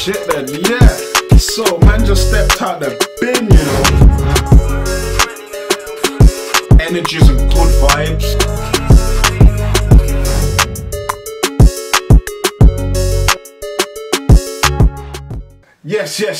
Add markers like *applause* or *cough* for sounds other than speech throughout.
shit then, yeah. So man just stepped out the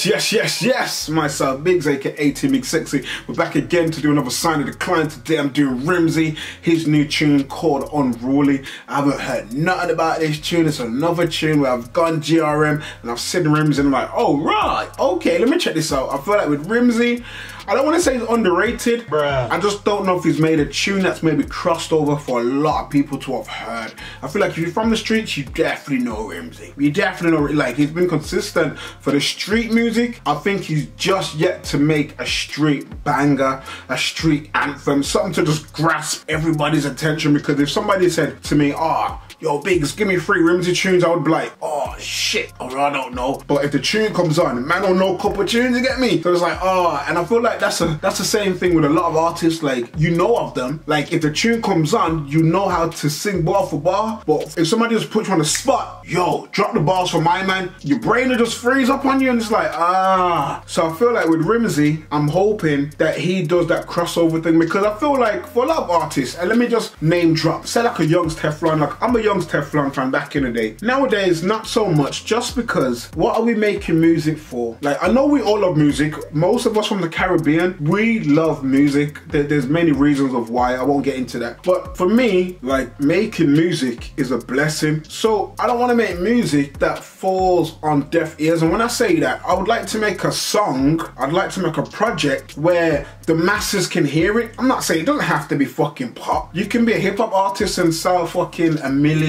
Yes, yes, yes, yes, myself, Biggz, aka T Big Sexy. We're back again to do another sign or decline. Today I'm doing Rimzee, his new tune called Unruly. I haven't heard nothing about this tune. It's another tune where I've gone GRM and I've seen Rimzee and I'm like, oh, right, okay, let me check this out. I feel like with Rimzee, I don't want to say he's underrated. Bruh. I just don't know if he's made a tune that's maybe crossed over for a lot of people to have heard. I feel like if you're from the streets, you definitely know Rimzee. You definitely know, like, he's been consistent for the street music. I think he's just yet to make a street banger, a street anthem, something to just grasp everybody's attention. Because if somebody said to me, ah, oh, yo, Biggz, give me three Rimzee tunes, I would be like, oh shit, or I don't know. But if the tune comes on, man don't know couple tunes, you get me? So it's like, oh, and I feel like that's a that's the same thing with a lot of artists, like you know of them. Like if the tune comes on, you know how to sing bar for bar. But if somebody just puts you on the spot, yo, drop the bars for my man, your brain will just freeze up on you and it's like, ah. So I feel like with Rimzee, I'm hoping that he does that crossover thing because I feel like for a lot of artists, and let me just name drop, say like a Youngs Teflon, like I'm a Youngs Teflon fan back in the day. Nowadays, not so much, just because what are we making music for? Like, I know we all love music. Most of us from the Caribbean, we love music. There's many reasons of why, I won't get into that. But for me, like, making music is a blessing. So I don't want to make music that falls on deaf ears. And when I say that, I would like to make a song, I'd like to make a project where the masses can hear it. I'm not saying it doesn't have to be fucking pop. You can be a hip hop artist and sell fucking a million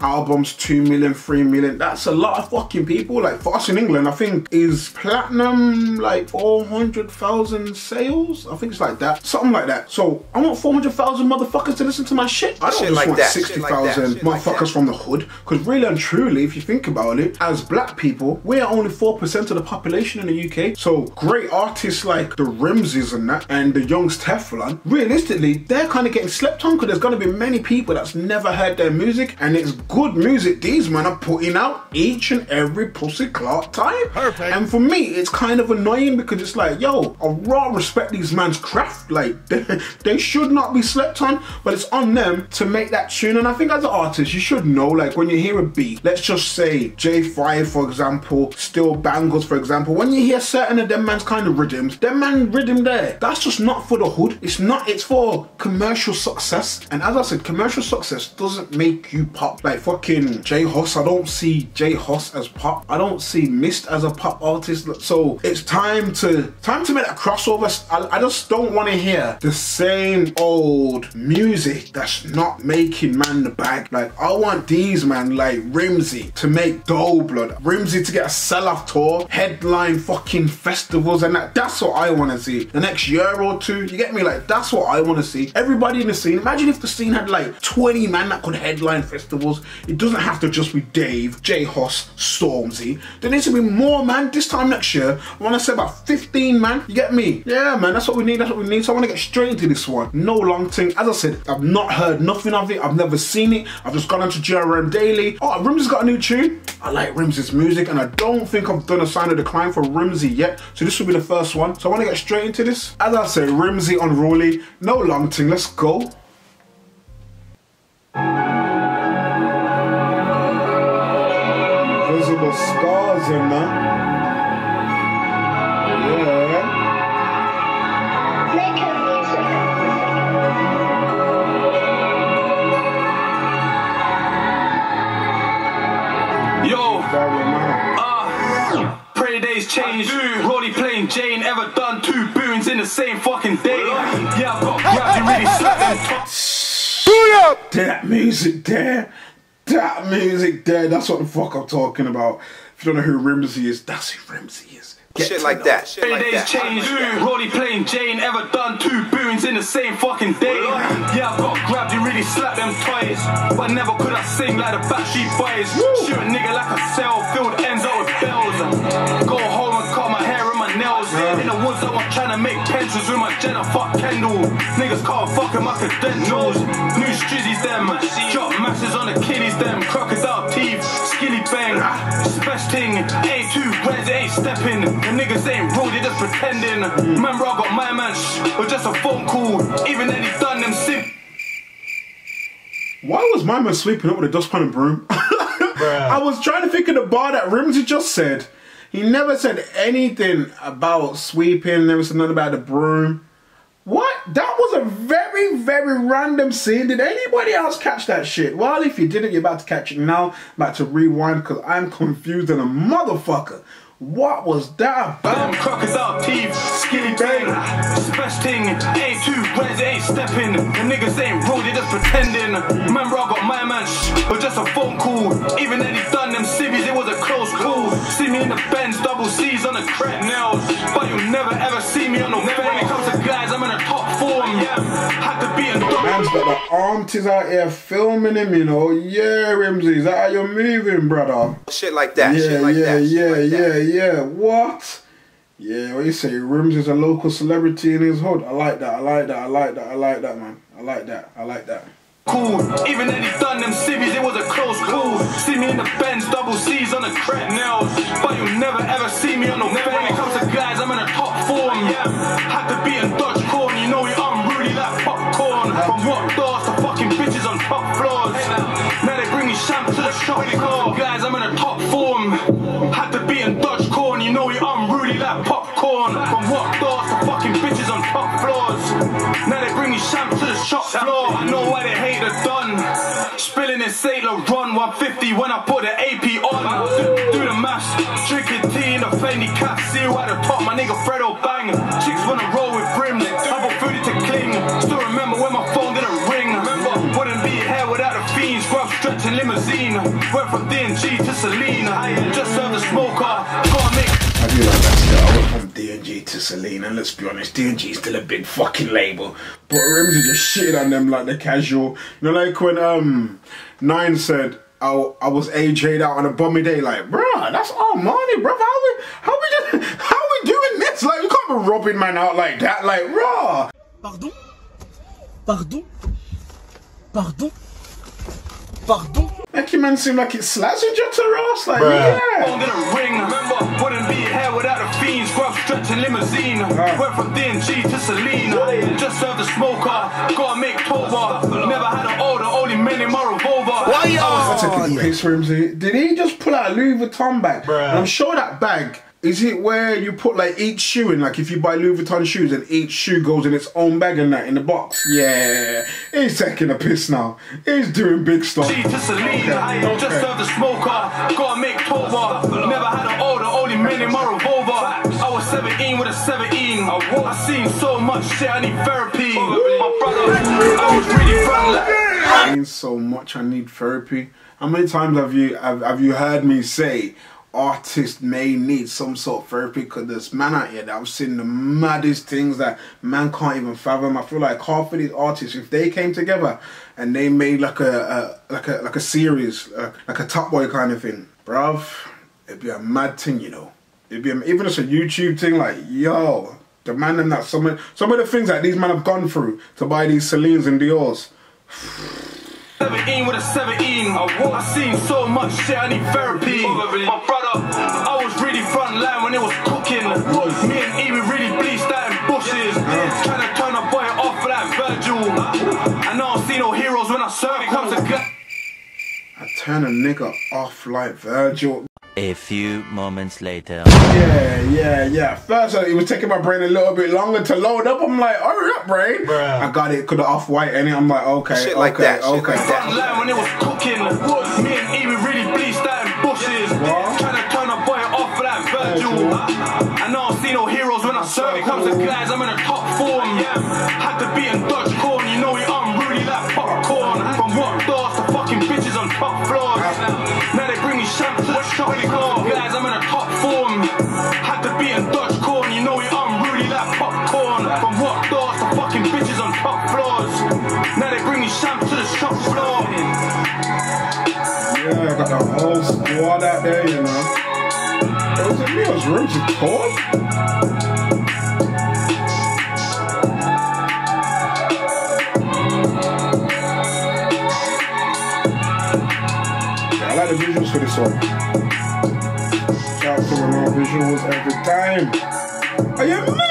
albums, two million, three million. That's a lot of fucking people. Like for us in England, I think is platinum like 400,000 sales. I think it's like that. Something like that. So I want 400,000 motherfuckers to listen to my shit. I don't shit just like want that. 60,000 like motherfuckers like from the hood. Because really and truly, if you think about it, as black people, we are only 4% of the population in the UK. So great artists like the Rimzees and that and the Youngs Teflon, realistically, they're kind of getting slept on because there's going to be many people that's never heard their music and it's good music these men are putting out each and every pussy clock time. Perfect. And for me, it's kind of annoying because it's like, yo, I raw respect these man's craft. Like, *laughs* they, they should not be slept on, but it's on them to make that tune. And I think as an artist, you should know, like, when you hear a beat, let's just say J5, for example, Steel Banglez, for example, when you hear certain of them man's kind of rhythms, them man rhythm there, that's just not for the hood. It's not, it's for commercial success. And as I said, commercial success doesn't make you pop. Like fucking J Hus, I don't see J Hus as pop. I don't see Mist as a pop artist. So it's time to time to make that crossover. I, I just don't want to hear the same old music that's not making man the bag. Like I want these man like Rimzee to make dough blood. Rimzee to get a sell-off tour, headline fucking festivals and that. That's what I want to see. The next year or two, you get me? Like that's what I want to see. Everybody in the scene. Imagine if the scene had like 20 man that could headline festivals. It doesn't have to just be Dave, J Hus, Stormzy. There needs to be more man. This time next year, I want to say about 15 man. You get me? Yeah, man. That's what we need. That's what we need. So I want to get straight into this one. No long thing. As I said, I've not heard nothing of it. I've never seen it. I've just gone onto GRM Daily. Oh, Rimzee's got a new tune. I like Rimzee's music, and I don't think I've done a sign or decline for Rimzee yet. So this will be the first one. So I want to get straight into this. As I said, Rimzee Unruly. No long thing. Let's go. Visible scars in there. Yeah. Maker music. Yo, uh, pray days change. Rolly playing Jane, ever done two boons in the same fucking day. Yeah, I've got grabs, you really slapped them. That music there. That music there. That's what the fuck I'm talking about. If you don't know who Rimzee is, that's who Rimzee is. Get Shit like that. Shit Pray like days that. change. Rolly playing Jane, ever done two boons in the same fucking day. Yeah, I've got grabs, you really slapped them twice. But never could I sing like the Backstreet Boys. Shoot a nigga like a cell, filled trying to make pencils with my Jenna. Fuck Kendall. Niggas can't fuck in my credentials. New strizzies, them. Drop masses on the kiddies, them. Crocodile teeth, skinny bang. Ah, Best thing, Ain't two where's it ain't stepping. The niggas ain't real, they just pretending. Remember, I got my man, shh, or just a phone call. Even then, he done them sim. Why was my man sweeping up with a dustpan and broom? *laughs* I was trying to think of the bar that Rimzee just said. He never said anything about sweeping, never said nothing about the broom. What? That was a very, very random scene. Did anybody else catch that shit? Well, if you didn't, you're about to catch it now. about to rewind because I'm confused and a motherfucker. What was that Them about? crocodile teeth, skinny bang. Special thing, ain't two where's ain't stepping. The niggas ain't real, they just pretending. Remember, I got my man, shh, or just a phone call. Even then, he done them civvies, it was a close call. See me in the Benz, double C's on the crack nails. But you'll never ever see me on no When it comes to guys, I'm in a top form. Yeah, Man's got the aunties out here filming him, you know. Yeah, Rimzee, is that how you're moving, brother? Shit like that. Yeah, shit like yeah, that. shit yeah, like yeah, that. yeah. What? Yeah, what you say? Rims is a local celebrity in his hood. I like that. I like that. I like that. I like that, man. I like that. I like that. cool. Even then he done them civvies, it was a close call. See me in the Benz, double C's on the crack nails. But you'll never ever see me on no When it comes to guys, I'm in a top form. Yeah, had to be in Dodge champ to the. Guys, I'm in a top form. Had to be in Dodge corn. You know we unruly like popcorn. From what doors to fucking bitches on top floors. Now they bring me champ to the shop floor. I know why they hate the done. Spilling in Sailor Run 150 when I put the AP on. Do, do the maths, drinking tea in the Fendi cap, seal at the top. My nigga Fredo bang. Chicks wanna roll with limousine. Went from D&G to Celine. Just served the smoker. Gotta make I do like that still. I went from D&G to Celine, and let's be honest, D&G is still a big fucking label. But Rimzee just shitted on them like the casual. You know, like when um Nine said, I, I was AJ'd out on a bummy day, like, bruh, that's all money, bruh. How we, how we just, *laughs* how we doing this? Like, you can't be robbing man out like that, like, bruh. Pardon Pardon Pardon Pardon Make your man seem like it's slazzing you to Ross, like, phone yeah. didn't ring. Remember, wouldn't be here without the fiends. Grub stretching limousine. Went from D&G to Celine. Just served the smoker. Gotta make Toba. Never had an order, only men in my revolver. Why That's a good piece for him. Did he just pull out a Louis Vuitton bag? And I'm sure that bag is it where you put like each shoe in, like if you buy Louis Vuitton shoes and each shoe goes in its own bag and that in the box. Yeah, he's taking a piss now. He's doing big stuff. G to Celine. Okay, Just okay. served the smoker. Gotta make Toba. Never had an order, only men in my revolver. I was 17 with a 17. I seen so much shit, I need therapy. My brother, I was really front like. means so much. I need therapy. How many times have you have, have you heard me say artists may need some sort of therapy? Because there's man out here that I've seen the maddest things that man can't even fathom. I feel like half of these artists, if they came together and they made like a, a like a like a series, uh, like a Top Boy kind of thing, bruv, it'd be a mad thing, you know. It'd be a, even just a YouTube thing, like yo. The man them that some of, some of the things that these men have gone through to buy these Celines and Dior's. *sighs* 17 with a 17. I seen so much shit, I need therapy. My brother, I was really front line when it was cooking. Me and E, we really bleached out in bushes. Trying to turn a boy off for that Virgil. I know I see no heroes when I serve. Comes to I turn a nigga off like Virgil. A few moments later. Yeah, yeah, yeah. First, it was taking my brain a little bit longer to load up. I'm like, hurry up, brain. I got it. Could have off white in it. I'm like, okay, Shit okay, like that, shit okay. like that. front when it was cooking. Me and E, we really bleached out in bushes. What? Trying to turn a boy off for that Virgil. I know I see no heroes when I serve. It comes to guys, I'm in a top form. Had to be in Dodge corn. You know we unruly like popcorn. From what doors to fucking Now they bring me champ to the shop floor. Guys, I'm in a top form. Had to be in Dodge corn. You know unruly like popcorn. From what doors to fucking bitches on top floors. Now they bring me champ to the shop floor. Yeah, I got the whole squad out there, you know. It was in Leo's room to talk. Yeah, I like the visuals every time. Are you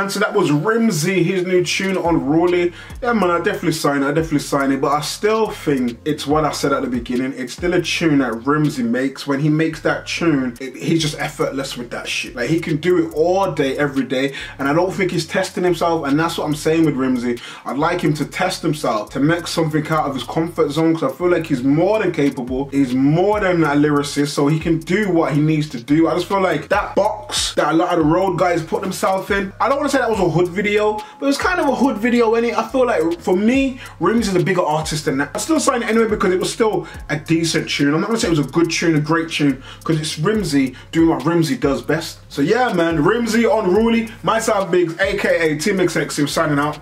man. So that was Rimzee, his new tune Unruly. Yeah, man. I definitely sign it. I definitely sign it. But I still think it's what I said at the beginning. It's still a tune that Rimzee makes. When he makes that tune, it, he's just effortless with that shit. Like he can do it all day, every day. And I don't think he's testing himself. And that's what I'm saying with Rimzee. I'd like him to test himself, to make something out of his comfort zone. Because I feel like he's more than capable. He's more than a lyricist. So he can do what he needs to do. I just feel like that box that a lot of the road guys put themselves in. I don't want to say that was a hood video, but it was kind of a hood video it. I feel like for me, Rims is a bigger artist than that. I still signed it anyway because it was still a decent tune. I'm not gonna say it was a good tune, a great tune, because it's Rimzee doing what Rimzee does best. So yeah, man, Rimzee on Rawley, myself Biggz, aka Team Executive, signing out.